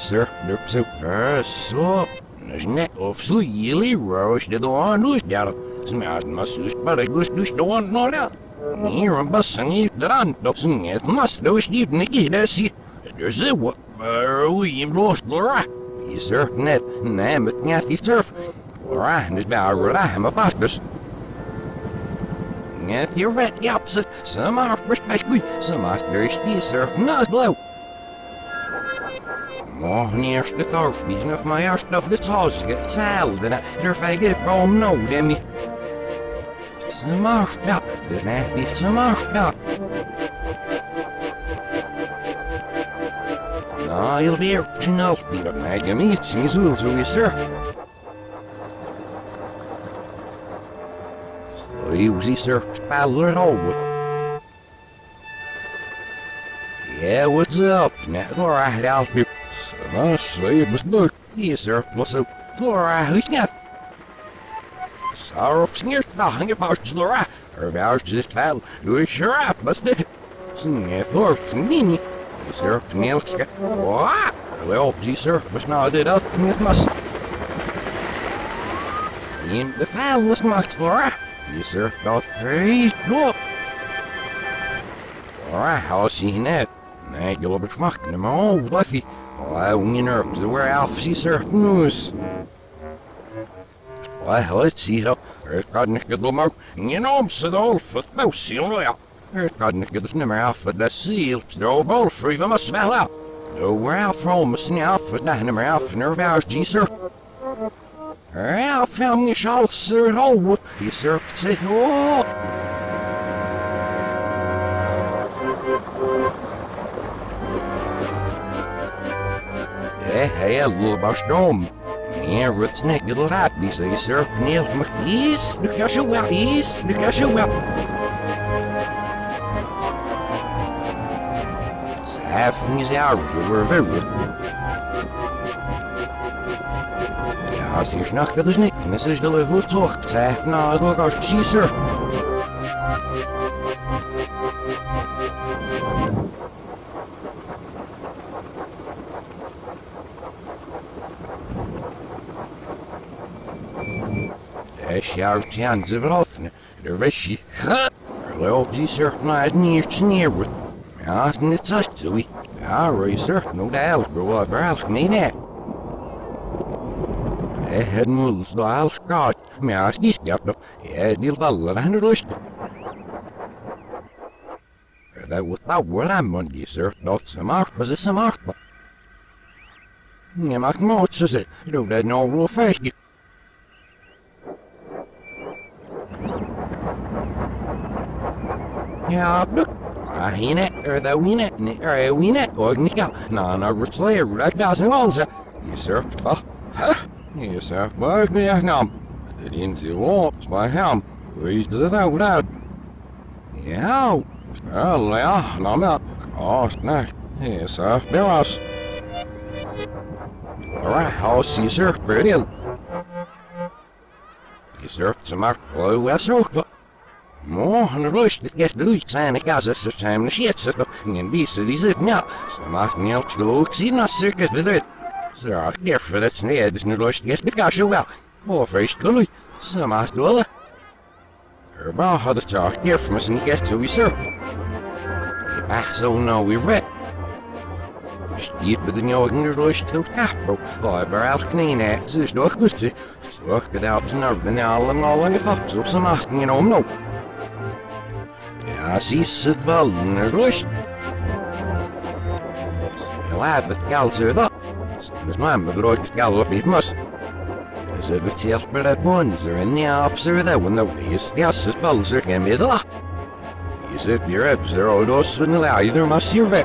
Sir, der så, er så, net of gillig roos de doan dus daar. Smaat mas dus bare gus dus doan no da. Hier een bassen niet dran, dat zijn het mas dus niet nikki desi. Er ze wat, maar we hem lost Laura. Je sir, net, nee, met net die surf. Laura, dus bij dus. Net je ja, ze, ze maar respect, maar dus die surf, nas blauw. Oh, den eerste torpisen of mijn eerste op de saus getzelfde. Er fijge om. Ze mag dat, de. Nou, heel weer snel, die dat mij gemiet, zien zul, zo is er. Zo, je ziet er speller over. Yeah, what's up? Now, alright, I'll be Nas, wij besnuk. Yes, sir. What's up? Laura, who's not? Sorrow sneers nothing about Laura. Her vows just fell. You is sure up, must it? For Nini. Yes, sir. Milk. What? Well, gee, sir. Must not it up. It must. In the foul was much, Laura. Yes, sir. Not very look. Laura, how's she net? Nej, jag lovar smaken. Men åh, Her news. Why, let's see how. Er gaat niet goed maar. De olfet mouse, you know ja. Er gaat niet goed nummer Alf, dat ziel. De olf, we must smell out. Do where Alf from, is niet Alf, dat nummer Alf, nerveus, gee, sir. Alf, found me shall, sir, oh, he sir. Meer wat snekker raad, die zei sir, kneel, maar is, ga je wel, is, ga je wel. Having is ours, over very. Ja, als hier snacht, dat is niet. Dit is de level toch. Zeg, nou, niet sneeuwen. Ja, het is niet zo zoei. Ja, Roy zegt nog de helft, maar wat braaf niet net. Het moet de helft gaat. Maar als die stelt nog, ja, die vallen aan de rust. Dat was dat wel aan, man, die zegt dat ze maakt, maar ze ze maakt. Je maakt moed, ze zegt. Doe dat nou wel feestje. Ja, hine, er da wine, ne, er wine, og nika, na na ruslayer, rak vasen alza. Je surft va. Ha? Je surft me ja nam. Är inte låt by ham. Vi det där out. Ja. Spel ja, na men. Ja, snack. Je surft beras. Alright, how see surf brilliant. Je surft som är blå väsok. Mo, han rust det gäst luik sen ik as så time shit så ingen visa disse ja. Så maakt ni out geluk zien as circus vidret. Så ach der för det sned det nu rust gäst det gasho wel. Mo först geluk. Så maakt dolle. Er ba had het talk hier from and so we sir. Ach so no we read. Stiet bij de jongen rust tot. Lai bar al knine, så is zijn macht in met rood geld op niet must. Ze vertelt me dat monster en ja, officer dat when the is gas is wel zo geen middel. Je zit hier even zo dos van de leider maar sirve.